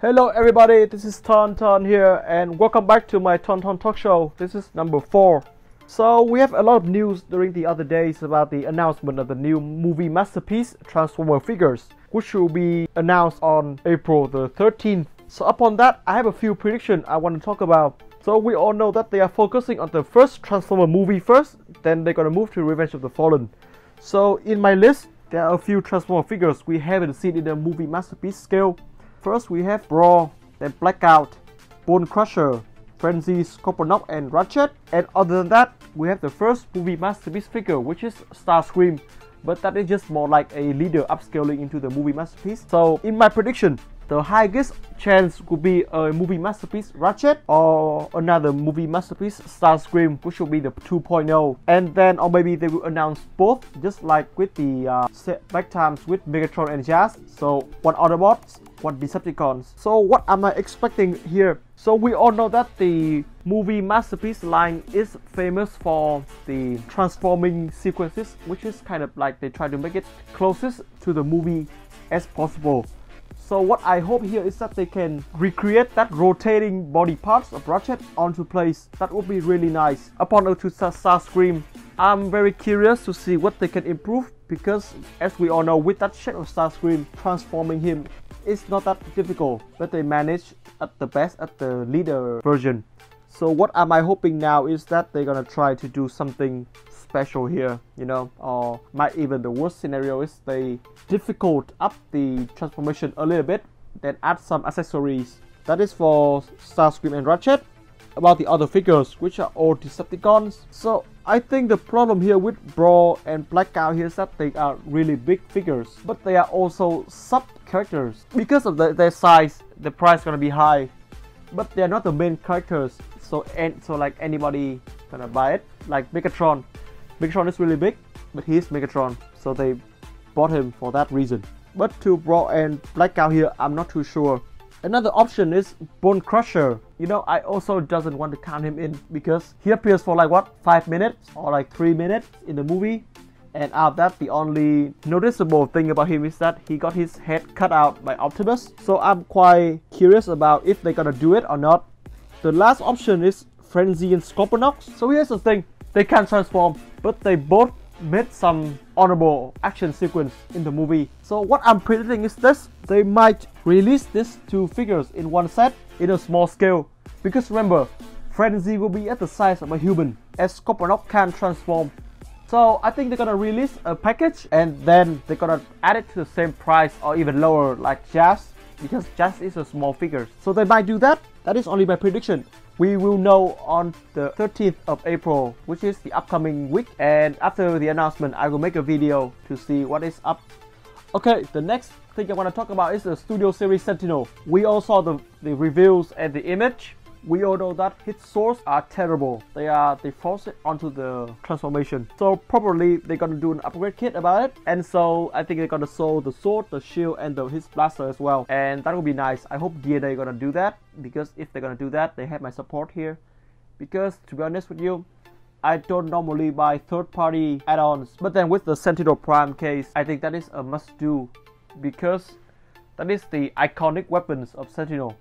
Hello everybody, this is Ton Ton here and welcome back to my Ton Ton Talk Show. This is number 4. So we have a lot of news during the other days about the announcement of the new movie masterpiece Transformer figures, which will be announced on April the 13th. So upon that, I have a few predictions I want to talk about. So we all know that they are focusing on the first Transformer movie first, then they're gonna move to Revenge of the Fallen. So in my list, there are a few Transformer figures we haven't seen in the movie masterpiece scale. First we have Brawl, then Blackout, Bone Crusher, Frenzy, Scorponok and Ratchet. And other than that, we have the first movie masterpiece figure which is Starscream. But that is just more like a leader upscaling into the movie masterpiece. So in my prediction, the highest chance could be a movie masterpiece Ratchet or another movie masterpiece Starscream which will be the 2.0 and then or maybe they will announce both just like with the uh, back times with Megatron and Jazz so one Autobots one Decepticons so what am I expecting here so we all know that the movie masterpiece line is famous for the transforming sequences which is kind of like they try to make it closest to the movie as possible so what I hope here is that they can recreate that rotating body parts of Ratchet onto place. That would be really nice. Upon to Starscream, I'm very curious to see what they can improve because as we all know with that shape of Starscream, transforming him it's not that difficult. But they manage at the best at the leader version. So what am I hoping now is that they're gonna try to do something special here, you know, or might even the worst scenario is they difficult up the transformation a little bit, then add some accessories. That is for Starscream and Ratchet. About the other figures, which are all Decepticons. So I think the problem here with Brawl and Blackout here is that they are really big figures, but they are also sub characters. Because of the, their size, the price gonna be high, but they are not the main characters. So and so like anybody gonna buy it, like Megatron. Megatron is really big, but he's Megatron, so they bought him for that reason. But to Brawl and Blackout here, I'm not too sure. Another option is Bone Crusher. You know, I also doesn't want to count him in because he appears for like what, 5 minutes or like 3 minutes in the movie. And out of that, the only noticeable thing about him is that he got his head cut out by Optimus. So I'm quite curious about if they're gonna do it or not. The last option is Frenzy and Scorponok. So here's the thing, they can transform, but they both made some honorable action sequence in the movie. So what I'm predicting is this, they might release these two figures in one set in a small scale. Because remember, Frenzy will be at the size of a human, as Scorponok can transform. So I think they're gonna release a package and then they're gonna add it to the same price or even lower like Jazz because Jazz is a small figure. So they might do that. That is only my prediction we will know on the 13th of April, which is the upcoming week. And after the announcement, I will make a video to see what is up. Okay, the next thing I want to talk about is the Studio Series Sentinel. We all saw the, the reviews and the image we all know that hit swords are terrible. They are they force it onto the transformation. So probably they're gonna do an upgrade kit about it. And so I think they're gonna sell the sword, the shield, and the his blaster as well. And that would be nice. I hope DNA gonna do that because if they're gonna do that, they have my support here. Because to be honest with you, I don't normally buy third-party add-ons, but then with the Sentinel Prime case, I think that is a must-do because that is the iconic weapons of Sentinel.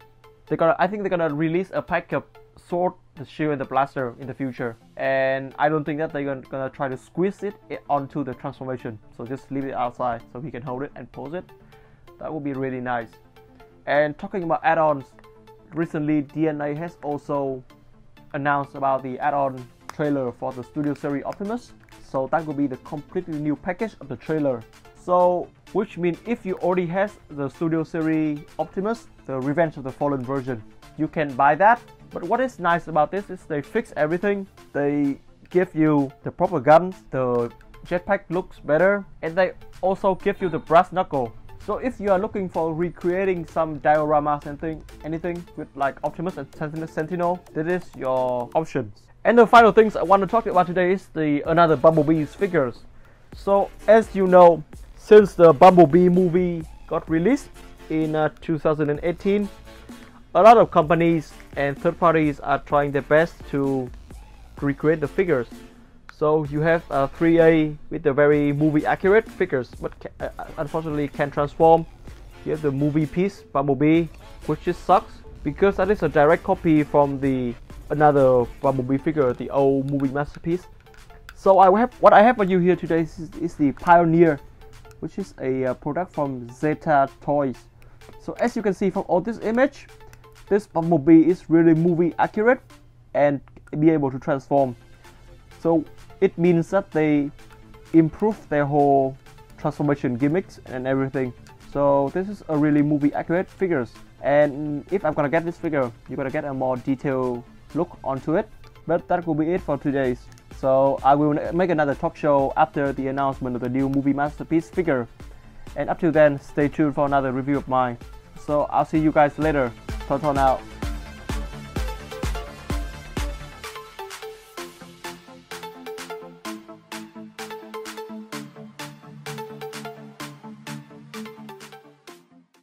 They're gonna, I think they're gonna release a pack of sword, the shield, and the blaster in the future. And I don't think that they're gonna, gonna try to squeeze it eh, onto the transformation. So just leave it outside so he can hold it and pose it. That would be really nice. And talking about add-ons, recently DNA has also announced about the add-on trailer for the Studio Series Optimus. So that will be the completely new package of the trailer. So which means if you already has the Studio Series Optimus, the Revenge of the Fallen version, you can buy that. But what is nice about this is they fix everything. They give you the proper guns, the jetpack looks better, and they also give you the brass knuckle. So if you are looking for recreating some dioramas and thing, anything with like Optimus and Sentinel, Sentinel, this is your options. And the final things I want to talk about today is the another Bumblebee's figures. So as you know, since the Bumblebee movie got released in uh, 2018, a lot of companies and third parties are trying their best to recreate the figures. So you have uh, 3A with the very movie accurate figures, but ca uh, unfortunately can transform. You have the movie piece, Bumblebee, which just sucks because that is a direct copy from the another Bumblebee figure, the old movie masterpiece. So I have what I have for you here today is, is the Pioneer, which is a uh, product from Zeta Toys. So as you can see from all this image, this Bumblebee is really movie accurate and be able to transform. So it means that they improve their whole transformation gimmicks and everything. So this is a really movie accurate figures. And if I'm gonna get this figure, you're gonna get a more detailed look onto it. But that will be it for today's. So I will make another talk show after the announcement of the new movie masterpiece figure. And up till then, stay tuned for another review of mine. So I'll see you guys later. Tonton out.